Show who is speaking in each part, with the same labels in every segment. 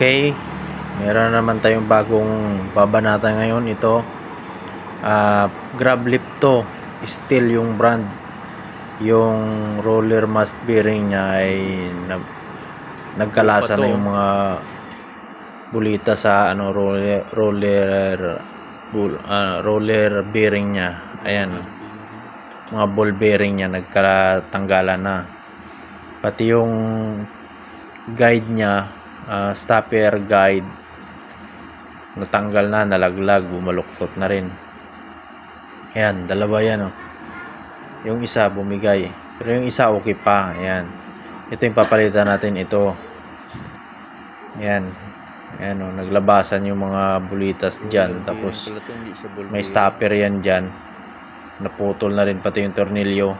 Speaker 1: Okay, meron naman tayong bagong babanata ngayon ito. Ah, grab lift to, steel yung brand. Yung roller mast bearing niya ay nag, nagkalasa
Speaker 2: Ano
Speaker 1: na yung mga bulita sa ano roller roller bul, ah, roller bearing niya. Ayan. Mga ball bearing niya nagkatanggalan na. Pati yung guide niya ah, stopper guide natanggal na, nalaglag, bumaluktot na rin. Ayan, dalawa yan oh. Yung isa bumigay. Pero yung isa okay pa. Ayan. Ito yung papalitan natin ito. Ayan. Ayan oh, naglabasan yung mga bulitas dyan. Tapos may stopper yan dyan. Naputol na rin pati yung tornilyo.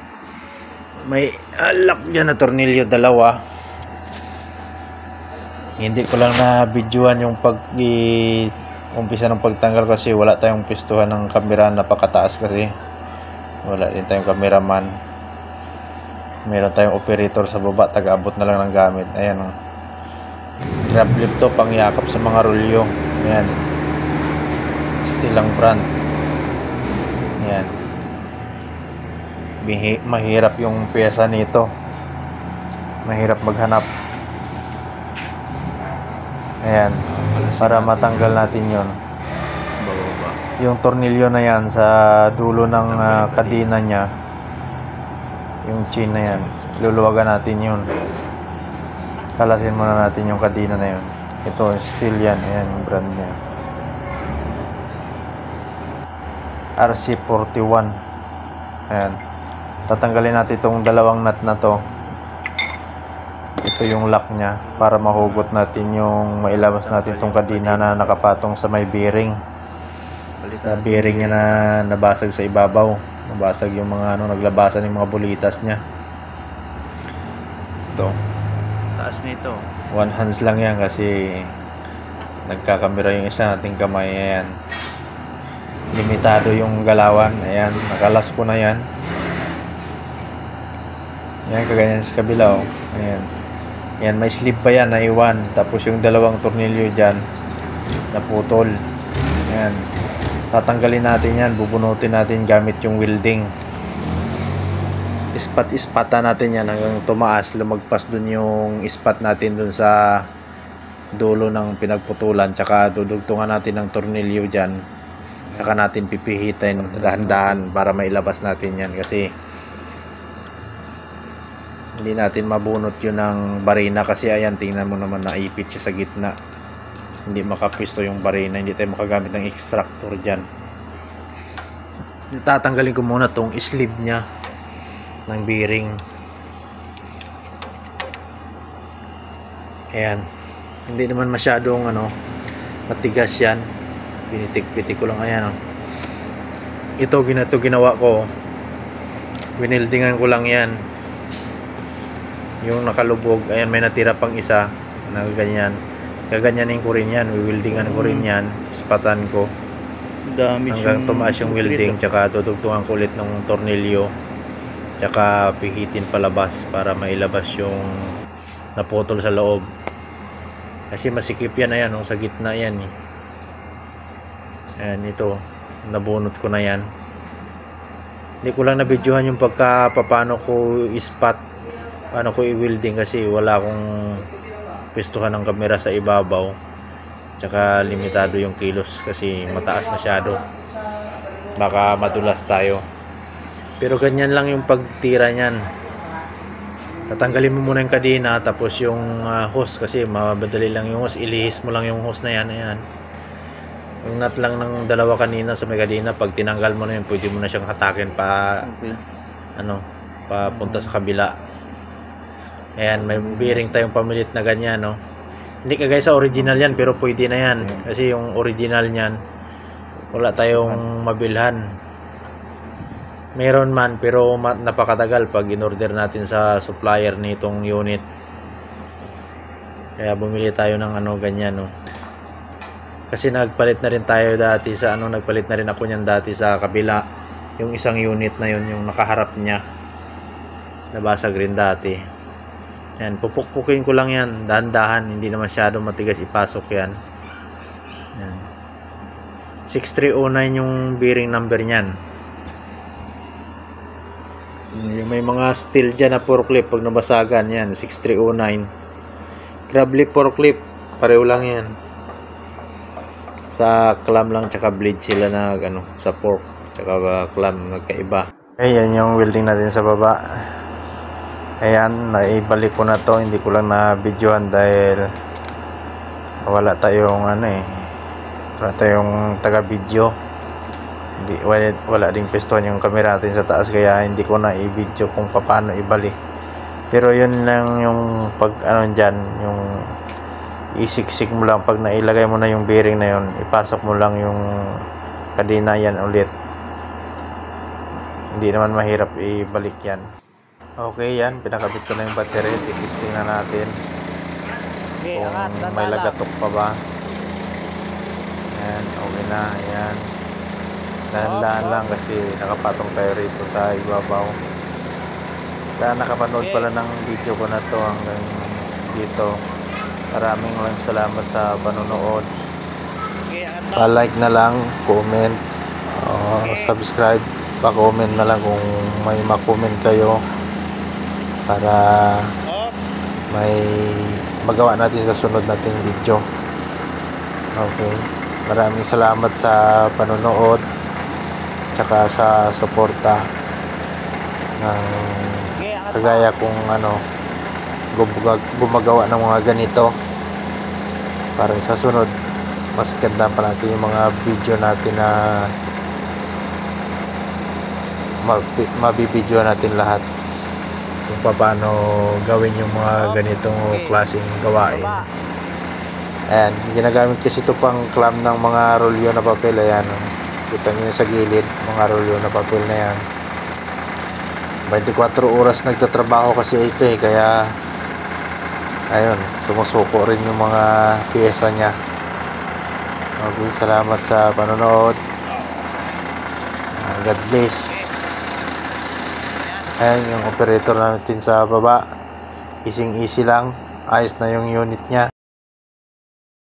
Speaker 1: May alak dyan na tornilyo dalawa hindi ko lang na videoan yung pag umpisa ng pagtanggal kasi wala tayong pistuhan ng kamera napakataas kasi wala din tayong cameraman meron tayong operator sa baba taga-abot na lang ng gamit ayan oh. Grab lift to pangyakap sa mga rolyo ayan. Ang brand. Ayan. Bihi- mahirap yung pyesa nito. Mahirap maghanap. Ayan, para matanggal natin yon. Yung tornilyo na yan sa dulo ng ah, kadena niya, yung chain na yan, luluwagan natin yun. Kalasin muna natin yung kadena na yun. Ito, steel yan. Ayan yung brand niya. RC41. Ayan. Tatanggalin natin itong dalawang nut na to ito yung lock niya para mahugot natin yung mailabas natin itong kadena na nakapatong sa may bearing sa bearing niya na nabasag sa ibabaw nabasag yung mga ano naglabasan yung mga bulitas niya ito
Speaker 2: Taas nito.
Speaker 1: one hands lang yan kasi nagkakamera yung isa nating kamay ayan. Limitado yung galawan ayan. Nakalas ko na yan. Yan kaganyan sa kabila oh. ayan. Yan may slip pa yan naiwan. Tapos yung dalawang tornilyo dyan naputol. Ayan. Tatanggalin natin yan bubunutin natin gamit yung welding ispat ispata natin yan hanggang tumaas lumagpas dun yung ispat natin dun sa dulo ng pinagputulan. Tsaka dudugtungan natin ng tornilyo dyan. Tsaka natin pipihitin dahan-dahan para mailabas natin yan. Kasi hindi natin mabunot yun ng barina. Kasi ayan tingnan mo naman naipit siya sa gitna. Hindi makapwisto yung barina. Hindi tayo makagamit ng extractor dyan. Tatanggalin ko muna tong sleeve nya ng bearing. Ayan. Hindi naman masyadong ano matigas yan. Pinitik-pitik ko lang. Ayan oh. ito ginato ginawa ko. Winildingan ko lang yan. Yung nakalubog ayan may natira pang isa na ganyan. Gaganyanin ko rin yan. Wiwildingan ko rin yan. Ispatan ko.
Speaker 2: Dami
Speaker 1: hanggang tumaas yung welding tsaka tutugtungan ko ulit ng tornilyo tsaka pihitin palabas para mailabas yung naputol sa loob. Kasi masikip yan ayan oh, sa gitna yan eh. ayan ito nabunot ko na yan. Hindi ko lang nabidyohan yung pagka paano ko ispat paano ko i-welding kasi wala akong pistuhan ng kamera sa ibabaw. Tsaka limitado yung kilos kasi mataas masyado. Baka madulas tayo pero ganyan lang yung pagtira niyan. Tatanggalin mo muna yung kadena tapos yung ah, hose kasi mabadali lang yung hose. Ilihis mo lang yung hose na yan ayan. Yung nut lang ng dalawa kanina sa may kadena pag tinanggal mo na yun pwede mo na siyang hatakin pa
Speaker 2: Okay.
Speaker 1: ano papunta sa kabila. Ayan may bearing tayong pamilit na ganyan no? Hindi kagaya sa original yan pero pwede na yan. Kasi yung original niyan wala tayong mabilhan meron man pero napakatagal pag in-order natin sa supplier nitong unit kaya bumili tayo ng ano ganyan no Kasi nagpalit na rin tayo dati sa ano, nagpalit na rin ako niyan dati sa kabila. Yung isang unit na yun, yung nakaharap niya. Nabasag rin dati. Yan, pupukpukin ko lang yan, dahan-dahan, hindi na masyado matigas ipasok yan. Yan. 6309 yung bearing number niyan. Yung may mga steel dyan na forklift pag nabasagan yan, 6309. Grab lift forklift, pareho lang yan. Sa clam lang tsaka blade sila na ano, sa fork tsaka uh, clam nagkaiba. Ayan yung welding natin sa baba. Ayan, naibalik ko na to, hindi ko lang na videohan dahil wala tayong ano eh. Wala tayong taga Hindi wala, wala ding piston yung camera natin sa taas kaya hindi ko na i-video kung paano ibalik. Pero yun lang yung pag ano diyan, yung isiksik mo lang pag nailagay mo na yung bearing na yun, ipasok mo lang yung kadena yan ulit. Hindi naman mahirap ibalik yan. Okay yan, pinakabit ko na yung battery, titisting na natin kung may lagatok pa ba. Ayan, okay na, ayan. Dahan-dahan lang kasi nakapatong tayo rito sa ibabaw. Kaya nakapanood pala ng video ko na to hanggang dito. Maraming lang salamat sa panonood. Pa-like na lang, comment, uh, subscribe, pa-comment na lang kung may ma-comment kayo para
Speaker 2: Up.
Speaker 1: may magawa natin sa sunod nating video. Okay. Maraming salamat sa panonood tsaka sa suporta ng kagaya kung ano gumag- gumagawa ng mga ganito. Para sa sunod mas ganda pa natin yung mga video natin na mabi- mabibideo natin lahat. Kung paano gawin yung mga ganitong klaseng gawain. Ayan ginagamit kasi ito pang clam ng mga rolyo na papel. Ayan. Kita nyo sa gilid mga rolyo na papel na yan. 24 oras nagtatrabaho kasi ito eh kaya ayun sumusuko rin yung mga pyesa niya. Okay salamat sa panonood. Ah, God bless. Ayan yung operator natin sa baba. Easy easy lang. Ayos na yung unit niya